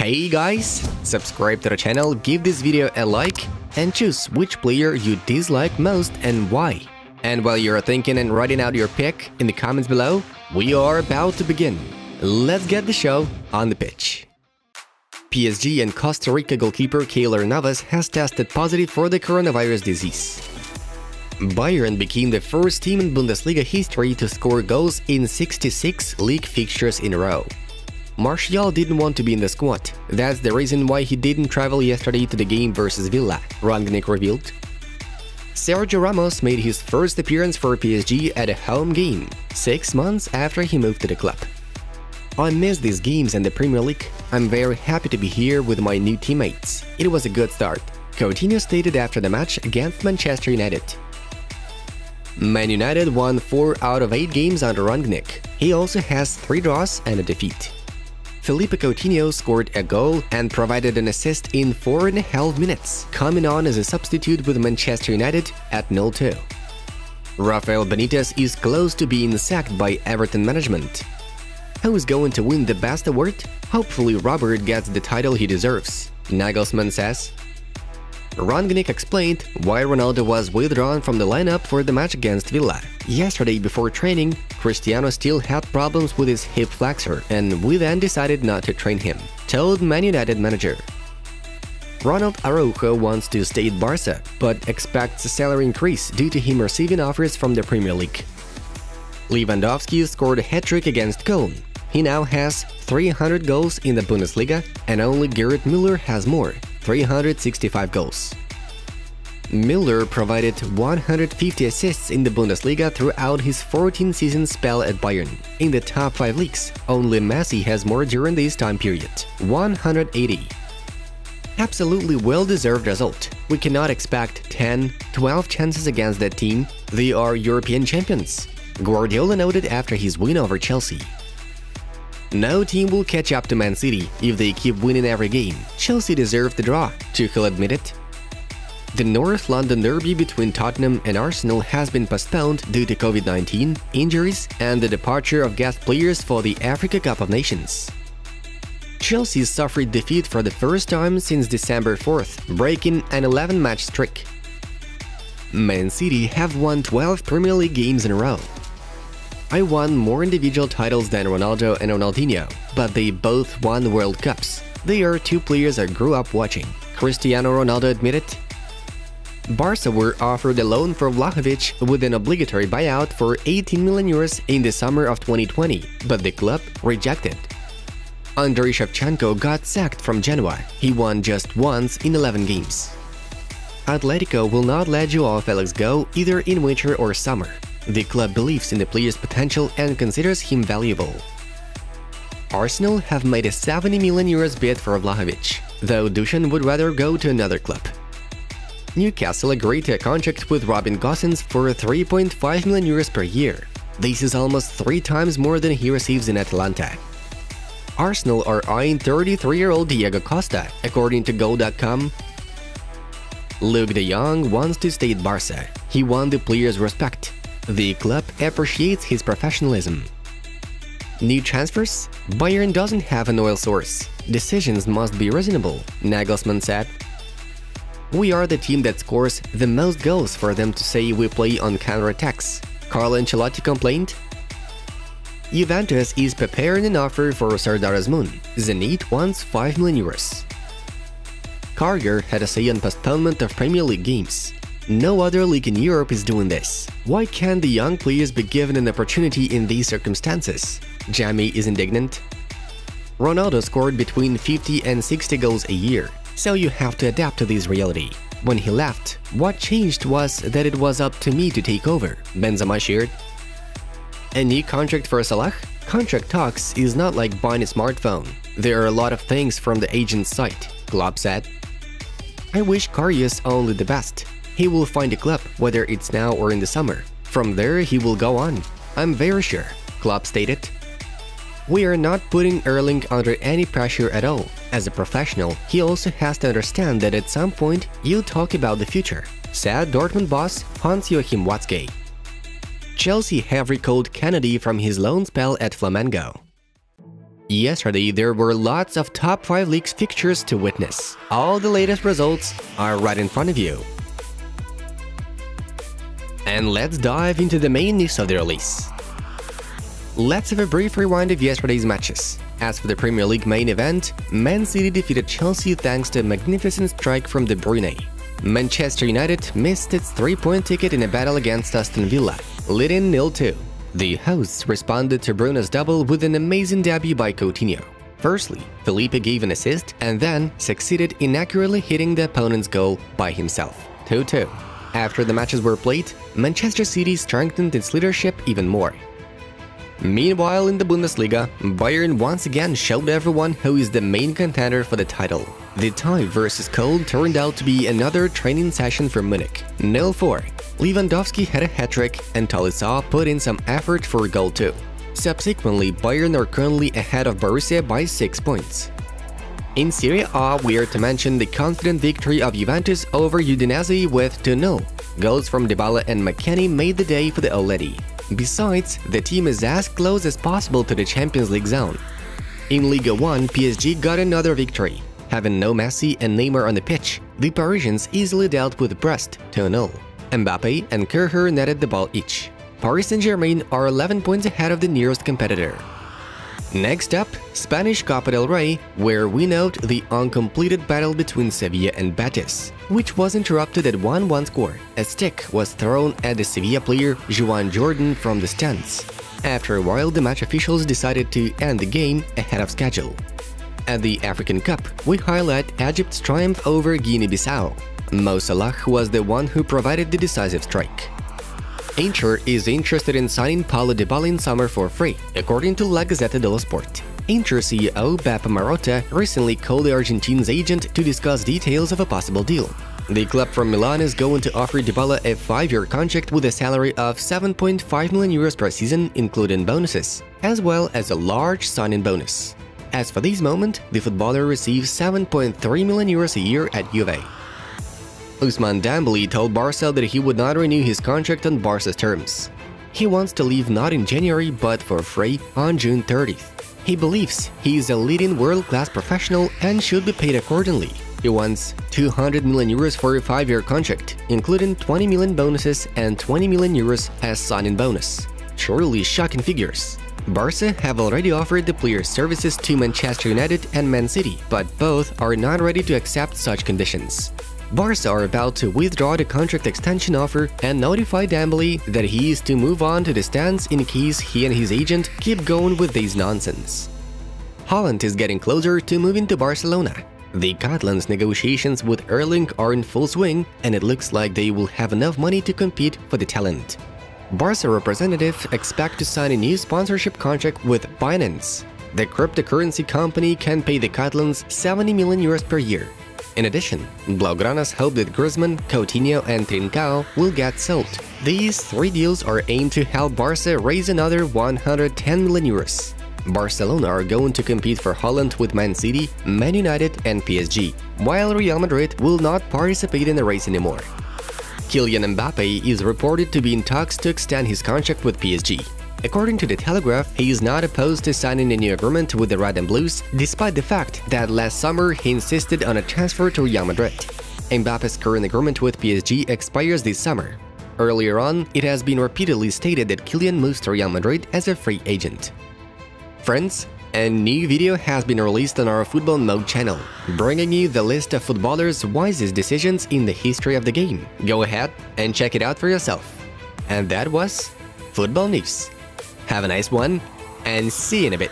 Hey guys! Subscribe to the channel, give this video a like, and choose which player you dislike most and why. And while you're thinking and writing out your pick in the comments below, we are about to begin. Let's get the show on the pitch. PSG and Costa Rica goalkeeper Keylor Navas has tested positive for the coronavirus disease. Bayern became the first team in Bundesliga history to score goals in 66 league fixtures in a row. Martial didn't want to be in the squad. That's the reason why he didn't travel yesterday to the game versus Villa, Rangnick revealed. Sergio Ramos made his first appearance for PSG at a home game, six months after he moved to the club. I miss these games and the Premier League. I'm very happy to be here with my new teammates. It was a good start. Coutinho stated after the match against Manchester United. Man United won 4 out of 8 games under Rangnick. He also has 3 draws and a defeat. Philippe Coutinho scored a goal and provided an assist in 4.5 minutes, coming on as a substitute with Manchester United at 0-2. Rafael Benitez is close to being sacked by Everton management. Who is going to win the best award? Hopefully Robert gets the title he deserves, Nagelsmann says. Rangnick explained why Ronaldo was withdrawn from the lineup for the match against Villa. Yesterday before training, Cristiano still had problems with his hip flexor and we then decided not to train him, told Man United manager. Ronald Araujo wants to stay at Barca, but expects a salary increase due to him receiving offers from the Premier League. Lewandowski scored a hat-trick against Köln. He now has 300 goals in the Bundesliga and only Gerrit Müller has more, 365 goals. Müller provided 150 assists in the Bundesliga throughout his 14-season spell at Bayern. In the top 5 leagues, only Messi has more during this time period, 180. Absolutely well-deserved result. We cannot expect 10, 12 chances against that team. They are European champions. Guardiola noted after his win over Chelsea. No team will catch up to Man City if they keep winning every game. Chelsea deserved the draw, Tuchel admitted. The North London derby between Tottenham and Arsenal has been postponed due to COVID-19, injuries, and the departure of guest players for the Africa Cup of Nations. Chelsea suffered defeat for the first time since December 4th, breaking an 11-match streak. Man City have won 12 Premier League games in a row, I won more individual titles than Ronaldo and Ronaldinho, but they both won World Cups. They are two players I grew up watching, Cristiano Ronaldo admitted. Barca were offered a loan for Vlahovic with an obligatory buyout for 18 million euros in the summer of 2020, but the club rejected. Andriy Shevchenko got sacked from Genoa. He won just once in 11 games. Atletico will not let you Joao Felix go either in winter or summer. The club believes in the player's potential and considers him valuable. Arsenal have made a 70 million euros bid for Vlahovic, though Dusan would rather go to another club. Newcastle agreed to a contract with Robin Gosens for 3.5 million euros per year. This is almost three times more than he receives in Atalanta. Arsenal are eyeing 33-year-old Diego Costa, according to Go.com. Luuk de Jong wants to stay at Barca. He won the player's respect the club appreciates his professionalism. New transfers? Bayern doesn't have an oil source. Decisions must be reasonable, Nagelsmann said. We are the team that scores the most goals for them to say we play on counterattacks, Carlo Ancelotti complained. Juventus is preparing an offer for Sardar Azmoun. Zenit wants 5 million euros. Carragher had a say on postponement of Premier League games. No other league in Europe is doing this. Why can't the young players be given an opportunity in these circumstances? Jamie is indignant. Ronaldo scored between 50 and 60 goals a year, so you have to adapt to this reality. When he left, what changed was that it was up to me to take over, Benzema shared. A new contract for Salah? Contract talks is not like buying a smartphone. There are a lot of things from the agent's side, Klopp said. I wish Karius only the best. He will find a club, whether it's now or in the summer. From there, he will go on. I'm very sure, Klopp stated. We are not putting Erling under any pressure at all. As a professional, he also has to understand that at some point, you'll talk about the future, said Dortmund boss Hans-Joachim Watzke. Chelsea have recalled Kenedy from his loan spell at Flamengo. Yesterday, there were lots of top 5 leagues fixtures to witness. All the latest results are right in front of you. And let's dive into the main news of the release. Let's have a brief rewind of yesterday's matches. As for the Premier League main event, Man City defeated Chelsea thanks to a magnificent strike from De Bruyne. Manchester United missed its three-point ticket in a battle against Aston Villa, leading 0-2. The hosts responded to Bruno's double with an amazing debut by Coutinho. Firstly, Philippe gave an assist and then succeeded in accurately hitting the opponent's goal by himself. 2-2. After the matches were played, Manchester City strengthened its leadership even more. Meanwhile, in the Bundesliga, Bayern once again showed everyone who is the main contender for the title. The tie versus Köln turned out to be another training session for Munich, 0-4, Lewandowski had a hat-trick and Tolisso put in some effort for a goal too. Subsequently, Bayern are currently ahead of Borussia by 6 points. In Serie A, we are to mention the confident victory of Juventus over Udinese with 2-0. Goals from Dybala and McKennie made the day for the Olleti. Besides, the team is as close as possible to the Champions League zone. In Ligue 1, PSG got another victory. Having no Messi and Neymar on the pitch, the Parisians easily dealt with Brest 2-0. Mbappe and Kehrer netted the ball each. Paris Saint-Germain are 11 points ahead of the nearest competitor. Next up, Spanish Copa del Rey, where we note the uncompleted battle between Sevilla and Betis, which was interrupted at 1-1 score. A stick was thrown at the Sevilla player Joan Jordan from the stands. After a while, the match officials decided to end the game ahead of schedule. At the African Cup, we highlight Egypt's triumph over Guinea-Bissau, Mo Salah was the one who provided the decisive strike. Inter is interested in signing Paulo Dybala in summer for free, according to La Gazzetta dello Sport. Inter CEO Beppe Marotta recently called the Argentines agent to discuss details of a possible deal. The club from Milan is going to offer Dybala a five-year contract with a salary of 7.5 million euros per season, including bonuses, as well as a large signing bonus. As for this moment, the footballer receives 7.3 million euros a year at Juve. Ousmane Dembele told Barca that he would not renew his contract on Barca's terms. He wants to leave not in January but for free on June 30th. He believes he is a leading world-class professional and should be paid accordingly. He wants 200 million euros for a 5-year contract, including 20 million bonuses and 20 million euros as signing bonus. Truly shocking figures. Barca have already offered the player's services to Manchester United and Man City, but both are not ready to accept such conditions. Barca are about to withdraw the contract extension offer and notify Dembele that he is to move on to the stands in case he and his agent keep going with this nonsense. Haaland is getting closer to moving to Barcelona. The Catalans' negotiations with Erling are in full swing, and it looks like they will have enough money to compete for the talent. Barca representatives expect to sign a new sponsorship contract with Binance. The cryptocurrency company can pay the Catalans 70 million euros per year, in addition, Blaugranas hope that Griezmann, Coutinho and Trincao will get sold. These three deals are aimed to help Barca raise another 110 million euros. Barcelona are going to compete for Haaland with Man City, Man United and PSG, while Real Madrid will not participate in the race anymore. Kylian Mbappe is reported to be in talks to extend his contract with PSG. According to The Telegraph, he is not opposed to signing a new agreement with the Red and Blues, despite the fact that last summer he insisted on a transfer to Real Madrid. Mbappe's current agreement with PSG expires this summer. Earlier on, it has been repeatedly stated that Kylian moves to Real Madrid as a free agent. Friends, a new video has been released on our Football Mode channel, bringing you the list of footballers' wisest decisions in the history of the game. Go ahead and check it out for yourself. And that was Football News. Have a nice one, and see you in a bit.